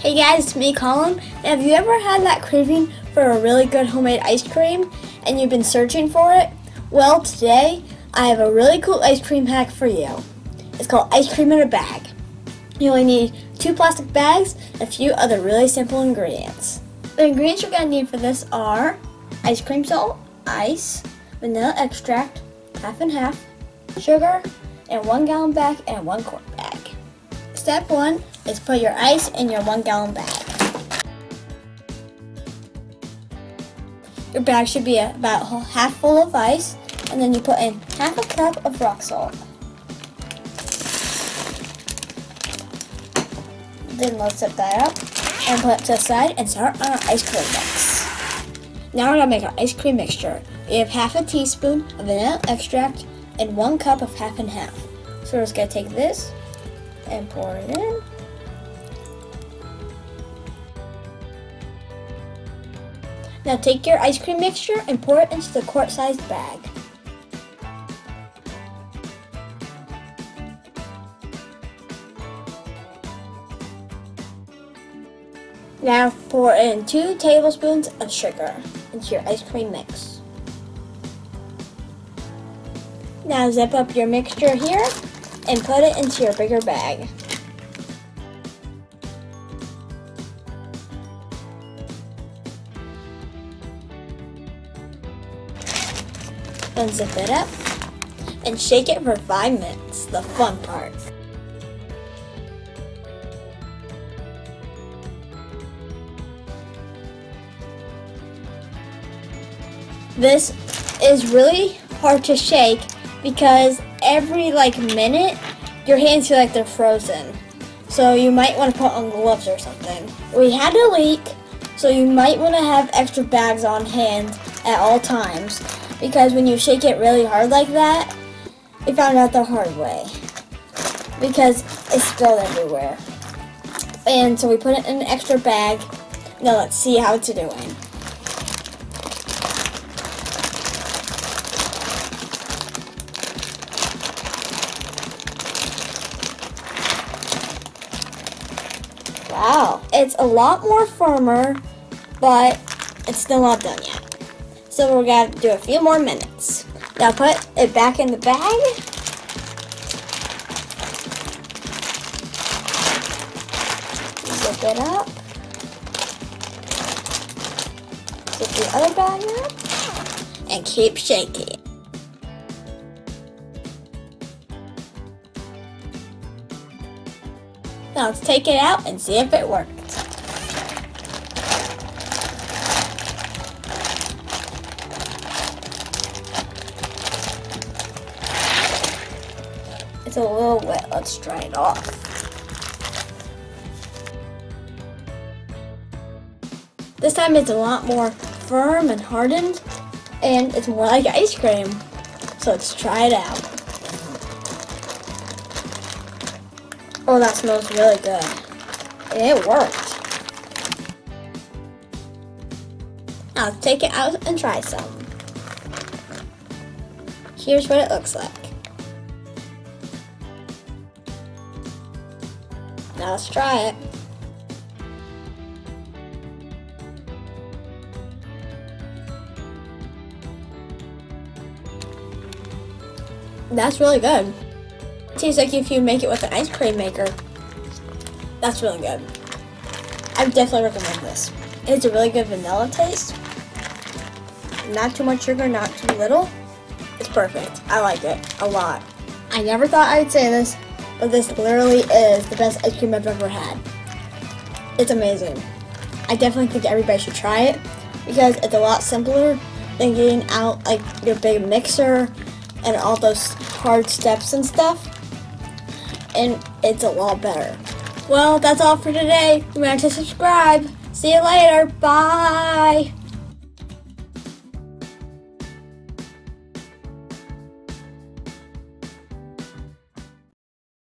Hey guys, it's me, Collin. Have you ever had that craving for a really good homemade ice cream and you've been searching for it? Well, today I have a really cool ice cream hack for you. It's called ice cream in a bag. You only need two plastic bags and a few other really simple ingredients. The ingredients you're going to need for this are ice cream salt, ice, vanilla extract, half and half, sugar, and one gallon bag and one quart. Step one is put your ice in your one gallon bag. Your bag should be about half full of ice, and then you put in half a cup of rock salt. Then let's set that up and put it to the side and start on our ice cream mix. Now we're gonna make our ice cream mixture. We have half a teaspoon of vanilla extract and one cup of half and half. So we're just gonna take this and pour it in. Now take your ice cream mixture and pour it into the quart-sized bag. Now pour in two tablespoons of sugar into your ice cream mix. Now zip up your mixture here and put it into your bigger bag. Then zip it up and shake it for five minutes, the fun part. This is really hard to shake because every like minute your hands feel like they're frozen. So you might want to put on gloves or something. We had a leak, so you might want to have extra bags on hand at all times because when you shake it really hard like that, we found out the hard way because it spilled everywhere. And so we put it in an extra bag. Now let's see how it's doing. Wow, it's a lot more firmer, but it's still not done yet. So we're gonna do a few more minutes. Now put it back in the bag. Zip it up. Zip the other bag up. And keep shaking. Now let's take it out and see if it worked. It's a little wet, let's dry it off. This time it's a lot more firm and hardened, and it's more like ice cream. So let's try it out. Oh, that smells really good. It worked. Let's take it out and try some. Here's what it looks like. Now let's try it. That's really good. Tastes like if you make it with an ice cream maker. That's really good. I definitely recommend this. It's a really good vanilla taste. Not too much sugar, not too little. It's perfect. I like it a lot. I never thought I'd say this, but this literally is the best ice cream I've ever had. It's amazing. I definitely think everybody should try it because it's a lot simpler than getting out like your big mixer and all those hard steps and stuff. And it's a lot better. Well, that's all for today. Remember to subscribe. See you later. Bye.